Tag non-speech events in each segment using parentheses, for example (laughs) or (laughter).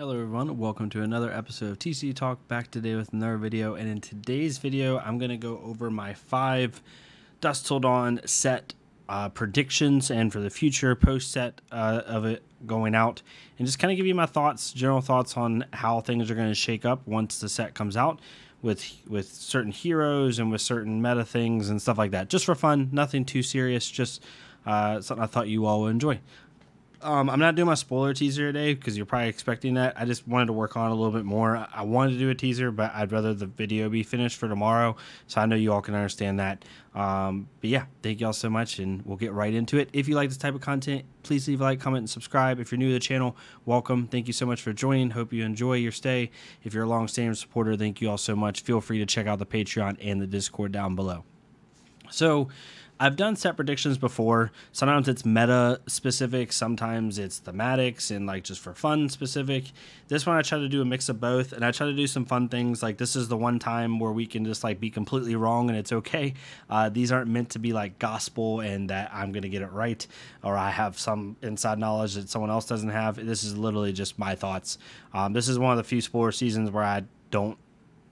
Hello everyone, welcome to another episode of TCG Talk, back today with another video, and in today's video, I'm going to go over my five Dusk Till Dawn set uh, predictions and for the future post-set uh, of it going out, and just kind of give you my thoughts, general thoughts on how things are going to shake up once the set comes out with with certain heroes and with certain meta things and stuff like that. Just for fun, nothing too serious, just uh, something I thought you all would enjoy. Um, I'm not doing my spoiler teaser today because you're probably expecting that. I just wanted to work on a little bit more. I wanted to do a teaser, but I'd rather the video be finished for tomorrow. So I know you all can understand that. Um, but yeah, thank you all so much, and we'll get right into it. If you like this type of content, please leave a like, comment, and subscribe. If you're new to the channel, welcome. Thank you so much for joining. Hope you enjoy your stay. If you're a long-standing supporter, thank you all so much. Feel free to check out the Patreon and the Discord down below. So, I've done set predictions before. Sometimes it's meta specific, sometimes it's thematics and like just for fun specific. This one I try to do a mix of both and I try to do some fun things. Like this is the one time where we can just like be completely wrong and it's okay. Uh, these aren't meant to be like gospel and that I'm going to get it right or I have some inside knowledge that someone else doesn't have. This is literally just my thoughts. Um, this is one of the few spoiler seasons where I don't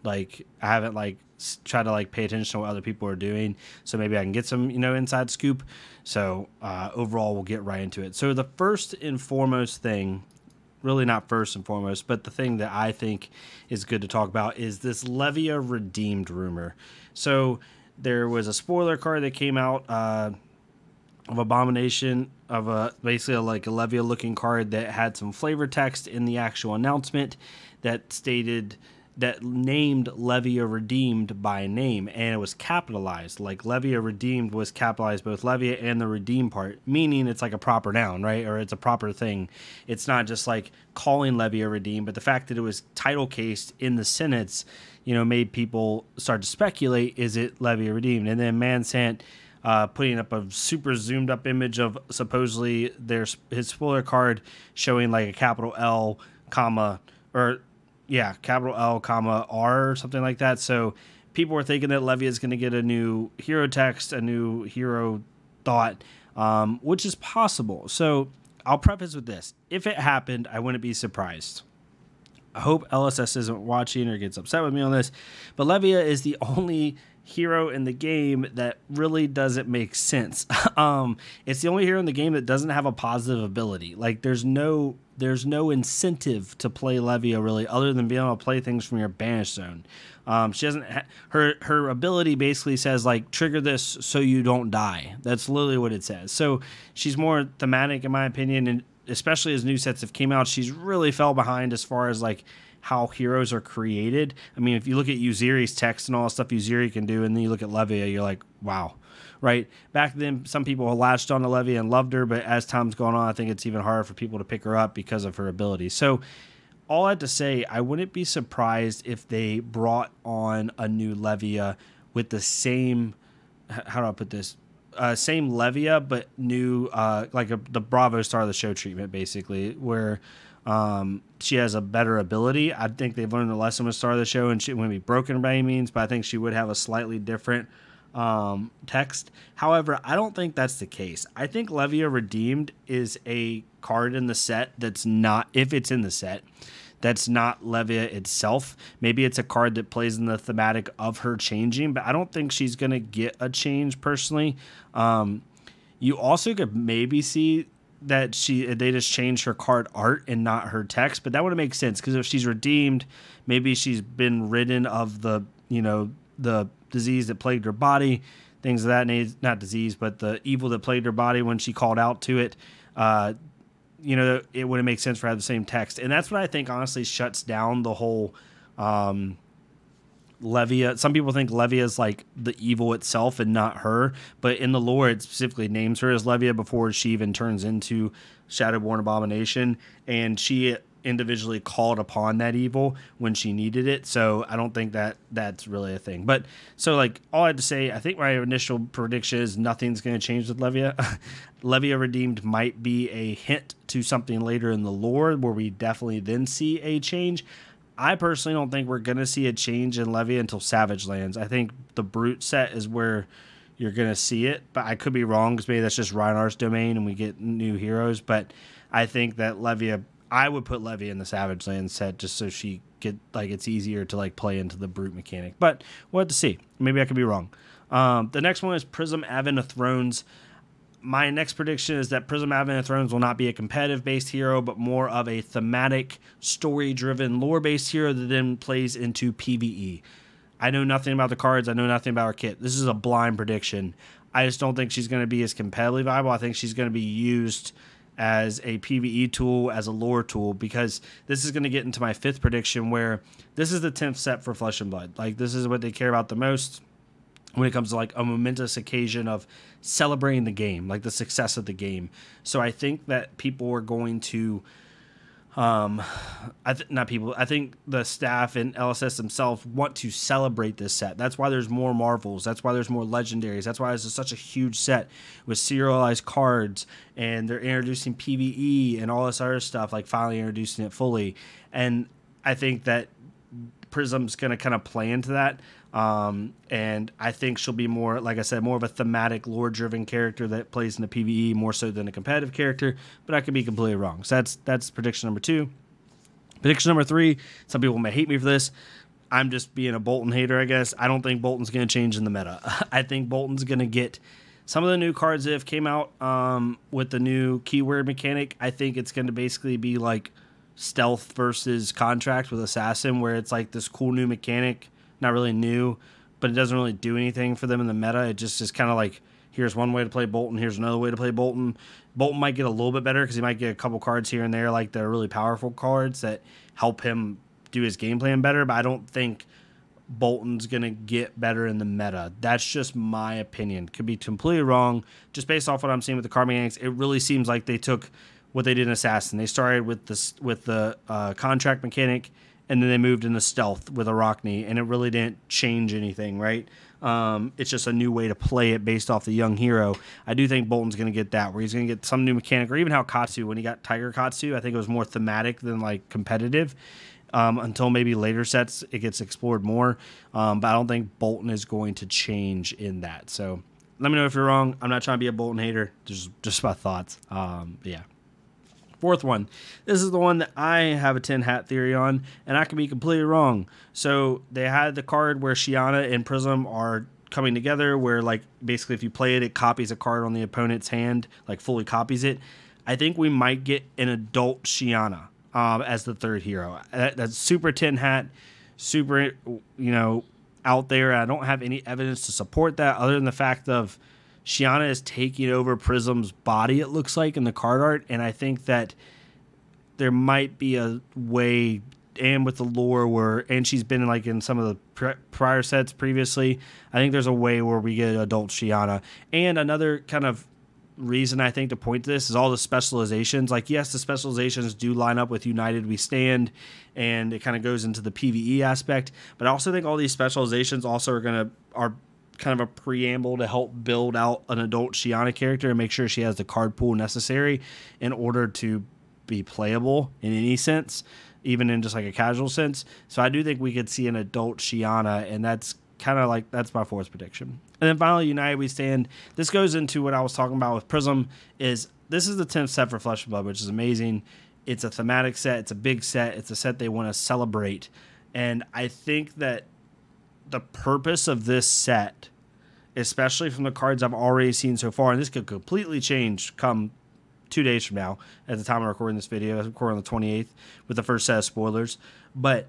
like I haven't like try to like pay attention to what other people are doing so maybe i can get some you know inside scoop. So uh, overall we'll get right into it. So the first and foremost thing really not first and foremost but the thing that i think is good to talk about is this levia redeemed rumor. So there was a spoiler card that came out uh, of abomination of a basically a, like a levia looking card that had some flavor text in the actual announcement that stated that named Levia Redeemed by name, and it was capitalized. Like Levia Redeemed was capitalized both Levia and the redeem part, meaning it's like a proper noun, right? Or it's a proper thing. It's not just like calling Levia Redeemed, but the fact that it was title cased in the sentence, you know, made people start to speculate: is it Levia Redeemed? And then Mansant. Uh, putting up a super zoomed up image of supposedly there's his spoiler card showing like a capital L comma or yeah, capital L, comma R, something like that. So people were thinking that Levia is going to get a new hero text, a new hero thought, um, which is possible. So I'll preface with this: if it happened, I wouldn't be surprised. I hope LSS isn't watching or gets upset with me on this, but Levia is the only hero in the game that really doesn't make sense. (laughs) um, it's the only hero in the game that doesn't have a positive ability. Like there's no there's no incentive to play Levia really, other than being able to play things from your banish zone. Um, she doesn't. Ha- her her ability basically says like trigger this so you don't die. That's literally what it says. So she's more thematic in my opinion, and especially as new sets have came out, she's really fell behind as far as like how heroes are created. I mean, if you look at Uzuri's text and all the stuff Uzuri can do, and then you look at Levia, you're like, wow, right? Back then, some people latched on to Levia and loved her, but as time's gone on, I think it's even harder for people to pick her up because of her ability. So, all I have to say, I wouldn't be surprised if they brought on a new Levia with the same. How do I put this? Uh, same Levia, but new, uh, like a, the Bravo star of the show treatment, basically, where um, she has a better ability. I think they've learned the lesson with Star of the Show, and she wouldn't be broken by any means, but I think she would have a slightly different um, text. However, I don't think that's the case. I think Levia Redeemed is a card in the set that's not, if it's in the set, that's not Levia itself. Maybe it's a card that plays in the thematic of her changing, but I don't think she's going to get a change personally. Um, you also could maybe see that she they just changed her card art and not her text, but that would make sense because if she's redeemed, maybe she's been ridden of the you know the disease that plagued her body, things of that nature. Not disease, but the evil that plagued her body when she called out to it. Uh, you know, it wouldn't make sense for have the same text, and that's what I think honestly shuts down the whole. Um, Levia. Some people think Levia is like the evil itself and not her, but in the lore, it specifically names her as Levia before she even turns into Shadowborn Abomination, and she individually called upon that evil when she needed it. So I don't think that that's really a thing. But so like all I had to say, I think my initial prediction is nothing's going to change with Levia. (laughs) Levia Redeemed might be a hint to something later in the lore where we definitely then see a change. I personally don't think we're going to see a change in Levia until Savage Lands. I think the Brute set is where you're going to see it, but I could be wrong because maybe that's just Rhinar's domain and we get new heroes. But I think that Levia, I would put Levy in the Savage Land set just so she get like it's easier to like play into the brute mechanic. But we'll have to see. Maybe I could be wrong. Um, the next one is Prism Advent of Thrones. My next prediction is that Prism Advent of Thrones will not be a competitive based hero, but more of a thematic, story driven, lore based hero that then plays into PvE. I know nothing about the cards. I know nothing about her kit. This is a blind prediction. I just don't think she's going to be as competitively viable. I think she's going to be used as a PvE tool, as a lore tool, because this is going to get into my fifth prediction where this is the 10th set for Flesh and Blood. Like, this is what they care about the most when it comes to like a momentous occasion of celebrating the game, like the success of the game. So I think that people are going to um I th- not people I think the staff and LSS themselves want to celebrate this set. That's why there's more marvels. That's why there's more legendaries. That's why it's such a huge set with serialized cards and they're introducing PvE and all this other stuff like finally introducing it fully. And I think that Prism's going to kind of play into that. Um, and I think she'll be more, like I said, more of a thematic, lore driven character that plays in the PVE more so than a competitive character. But I could be completely wrong. So that's that's prediction number two. Prediction number three. Some people may hate me for this. I'm just being a Boltyn hater, I guess. I don't think Boltyn's going to change in the meta. (laughs) I think Boltyn's going to get some of the new cards that have came out um, with the new keyword mechanic. I think it's going to basically be like stealth versus contract with assassin, where it's like this cool new mechanic not really new, but it doesn't really do anything for them in the meta. It just is kind of like here's one way to play boltyn here's another way to play boltyn boltyn might get a little bit better because he might get a couple cards here and there, like the really powerful cards that help him do his game plan better. But I don't think Boltyn's gonna get better in the meta. That's just my opinion. Could be completely wrong. Just based off what I'm seeing with the card mechanics, it really seems like they took what they did in Assassin. They started with this with the uh, contract mechanic and then they moved into stealth with Arakni, and it really didn't change anything, right? Um, it's just a new way to play it based off the young hero. I do think Boltyn's going to get that, where he's going to get some new mechanic, or even how Katsu, when he got Tiger Katsu, I think it was more thematic than like competitive. Um, until maybe later sets it gets explored more, um, but I don't think Boltyn is going to change in that. So let me know if you're wrong. I'm not trying to be a Boltyn hater, just just my thoughts. Um, yeah. Fourth one. This is the one that I have a tin hat theory on, and I can be completely wrong. So they had the card where Shiyana and Prism are coming together, where like basically if you play it, it copies a card on the opponent's hand, like fully copies it. I think we might get an adult Shiyana um, as the third hero. That, that's super tin hat, super you know out there. I don't have any evidence to support that other than the fact of Shiyana is taking over Prism's body, it looks like, in the card art. And I think that there might be a way, and with the lore where, and she's been like in some of the pr- prior sets previously, I think there's a way where we get adult Shiyana. And another kind of reason I think to point to this is all the specializations. Like, yes, the specializations do line up with United We Stand, and it kind of goes into the PVE aspect. But I also think all these specializations also are going to are kind of a preamble to help build out an adult Shiyana character and make sure she has the card pool necessary in order to be playable in any sense, even in just like a casual sense. So I do think we could see an adult Shiyana, and that's kind of like that's my fourth prediction. And then finally, United We Stand. This goes into what I was talking about with Prism. Is this is the tenth set for Flesh and Blood, which is amazing. It's a thematic set. It's a big set. It's a set they want to celebrate, and I think that the purpose of this set, especially from the cards I've already seen so far, and this could completely change come two days from now at the time of recording this video. I'm recording on the 28th with the first set of spoilers. But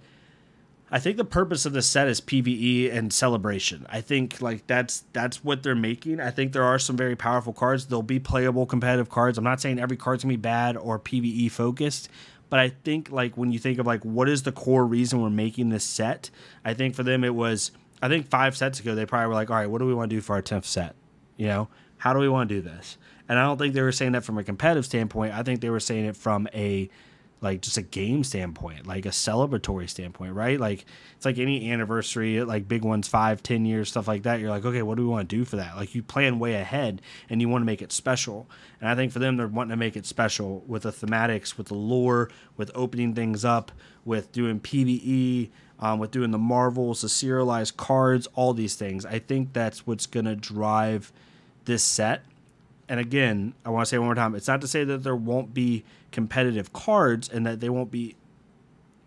I think the purpose of this set is PVE and celebration. I think like that's that's what they're making. I think there are some very powerful cards. They'll be playable competitive cards. I'm not saying every card's gonna be bad or PVE focused, but I think like when you think of like what is the core reason we're making this set, I think for them it was I think five sets ago they probably were like, all right, what do we want to do for our tenth set? You know, how do we want to do this? And I don't think they were saying that from a competitive standpoint. I think they were saying it from a like just a game standpoint, like a celebratory standpoint, right? Like it's like any anniversary, like big ones, five, ten years, stuff like that. You're like, okay, what do we want to do for that? Like you plan way ahead and you want to make it special. And I think for them, they're wanting to make it special with the thematics, with the lore, with opening things up, with doing PVE, um, with doing the marvels, the serialized cards, all these things. I think that's what's gonna drive this set and again, I want to say one more time, it's not to say that there won't be competitive cards and that they won't be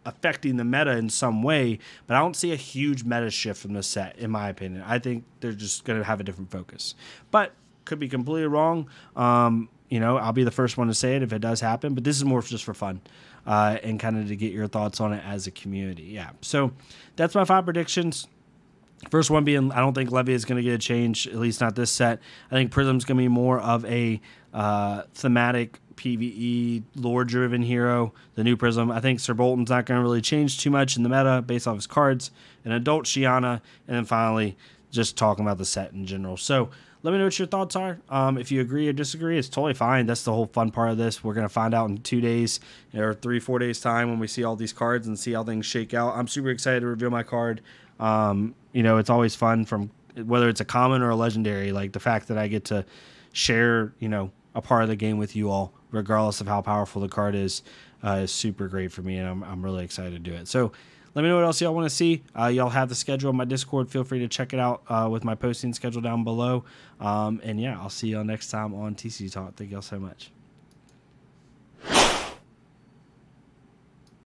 affecting the meta in some way, but I don't see a huge meta shift from the set, in my opinion. I think they're just going to have a different focus. But could be completely wrong. Um, you know, I'll be the first one to say it if it does happen, but this is more just for fun uh, and kind of to get your thoughts on it as a community. Yeah. So that's my five predictions. First one being, I don't think Levy is going to get a change, at least not this set. I think Prism's going to be more of a uh, thematic PVE lore driven hero, the new Prism. I think Sir Boltyn's not going to really change too much in the meta based off his cards. An adult Shiyana, and then finally, just talking about the set in general. So, let me know what your thoughts are. Um, if you agree or disagree, it's totally fine. That's the whole fun part of this. We're going to find out in two days or three, four days' time when we see all these cards and see how things shake out. I'm super excited to reveal my card. Um, you know, it's always fun from whether it's a common or a legendary. Like the fact that I get to share, you know, a part of the game with you all, regardless of how powerful the card is, uh, is super great for me, and I'm, I'm really excited to do it. So let me know what else y'all want to see. Uh, y'all have the schedule on my Discord. Feel free to check it out uh, with my posting schedule down below. Um, and yeah, I'll see y'all next time on TCG Talk. Thank y'all so much.